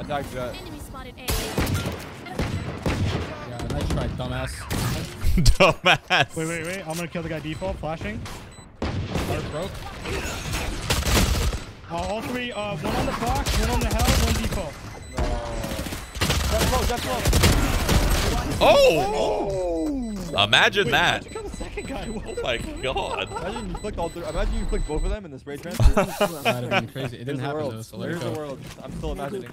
Attack Jett. Uh, Enemy spotted A. Yeah, nice try, dumbass. Dumbass. Wait, wait, wait. I'm gonna kill the guy default. Flashing. Heart broke. Uh, all three. Uh, one on the box, one on the hell, one default. Jett low, that's low. Oh! Imagine that. How'd guy? Oh my fuck? god. Imagine you clicked all three. Imagine you clicked both of them in the spray transfer. That'd have been crazy. It didn't happen though, so let Here's the world. I'm still imagining.